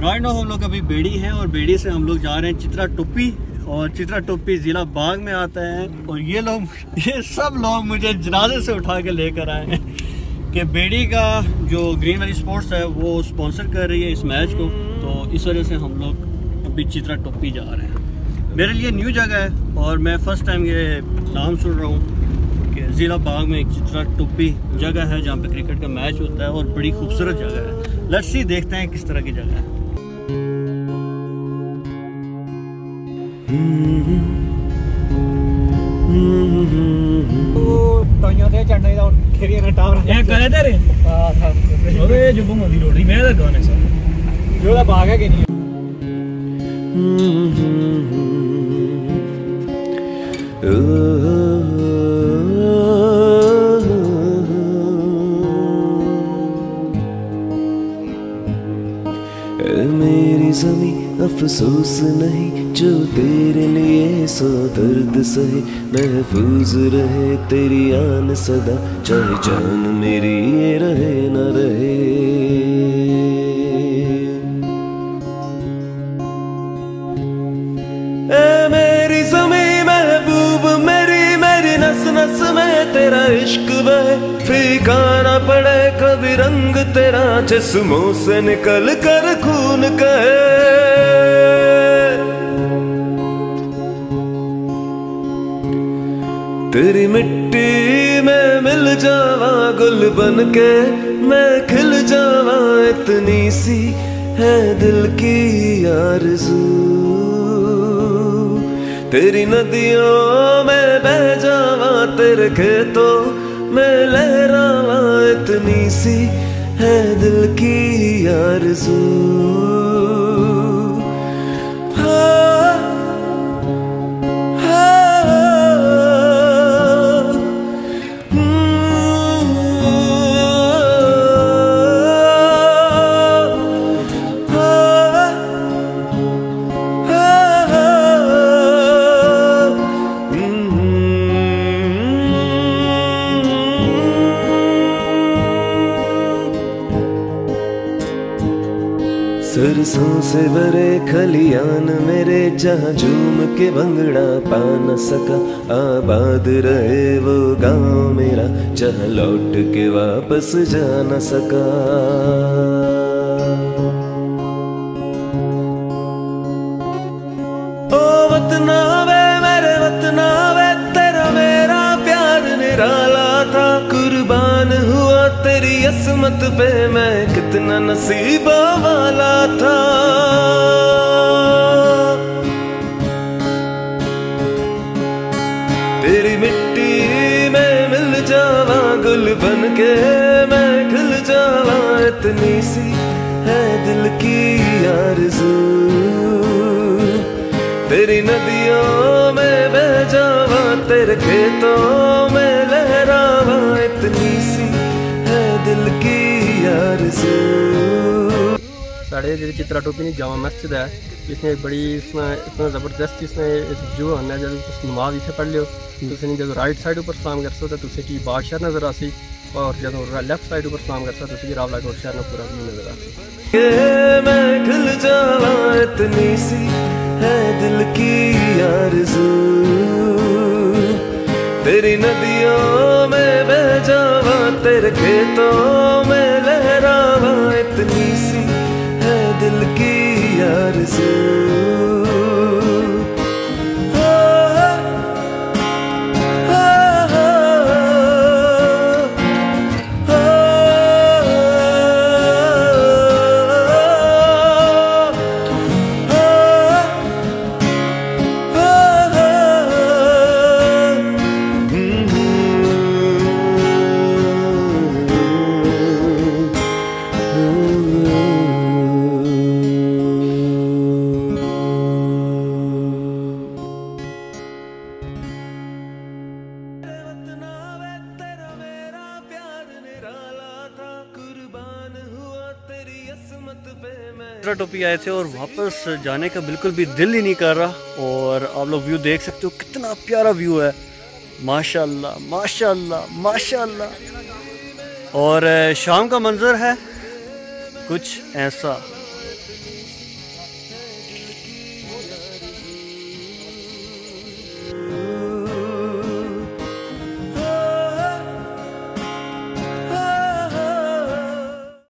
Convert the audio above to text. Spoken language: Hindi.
राइट नाउ हम लोग अभी बेड़ी हैं और बेड़ी से हम लोग जा रहे हैं चित्रा टोपी और चित्रा टोपी ज़िला बाग में आता है और ये लोग, ये सब लोग मुझे जनाजे से उठा के लेकर आए हैं कि बेड़ी का जो ग्रीन वैली स्पोर्ट्स है वो स्पॉन्सर कर रही है इस मैच को। तो इस वजह से हम लोग अभी चित्रा टोपी जा रहे हैं। मेरे लिए न्यू जगह है और मैं फ़र्स्ट टाइम ये नाम सुन रहा हूँ कि ज़िला बाग में एक चित्रा टोपी जगह है जहाँ पे क्रिकेट का मैच होता है और बड़ी खूबसूरत जगह है। लेट्स सी देखते हैं किस तरह की जगह है। ਟੋਈਆਂ ਦੇ ਚੜਨੇ ਦਾ ਖੇਰੀਆਂ ਨੇ ਟਾਵਰ ਇਹ ਕਹੇ ਤੇਰੇ ਆਹ ਓਏ ਜੁਬੋਂ ਦੀ ਰੋੜੀ ਮੈਂ ਤਾਂ ਗਾਣੇ ਸਾ ਜਿਹੜਾ ਬਾਗ ਹੈ ਕਿ ਨਹੀਂ ऐ मेरी जमी अफसोस नहीं, जो तेरे लिए सो दर्द सहे। महफूज रहे तेरी आन सदा, चाहे जान मेरी ये रहे न रहे। इश्क बहे फीका ना पड़े, कभी रंग तेरा जिस्मों से निकल कर खून कहे तेरी मिट्टी में मिल जावा गुल बन के, मैं खिल जावा इतनी सी है दिल की आरज़ू। तेरी नदियों में बह जावा तेरे खेतों में लहरा इतनी सी है दिल की आरज़ू। सरसों से भरे खलियान मेरे जहाँ झूम के भंगड़ा पा न सका। आबाद रहे वो गाँव मेरा, जहाँ लौट के वापस जा न सका। तेरी असमत पे मैं कितना नसीबा वाला था। तेरी मिट्टी में मिल जावा, गुल बन के मैं खिल जावा। इतनी सी है दिल की आरज़ू। तेरी नदियों में बह जावा, तेरे खेतों दिल की साढ़े जो चित्रा टोपी नहीं जामा मस्जिद है। इसमें एक बड़ी इसमें इतना ज़बरदस्त इसमें जो है जब तुम नमाज़ इतने पढ़ लियो तुम जब राइट साइड ऊपर सलाम कर सकते तुझे की बादशाह नज़र आसी और जब लेफ़्ट साइड ऊपर सलाम कर सकते तुझे रावला कोट शहर पूरा व्यू नज़र आसी सी है दिल की आरज़ू तेरी नदियों तेरे खेतों में लहरावा इतनी सी है दिल की यार चित्रा टोपी आए थे और वापस जाने का बिल्कुल भी दिल ही नहीं कर रहा। और आप लोग व्यू देख सकते हो, कितना प्यारा व्यू है। माशाल्लाह माशाल्लाह माशाल्लाह। और शाम का मंजर है। कुछ ऐसा।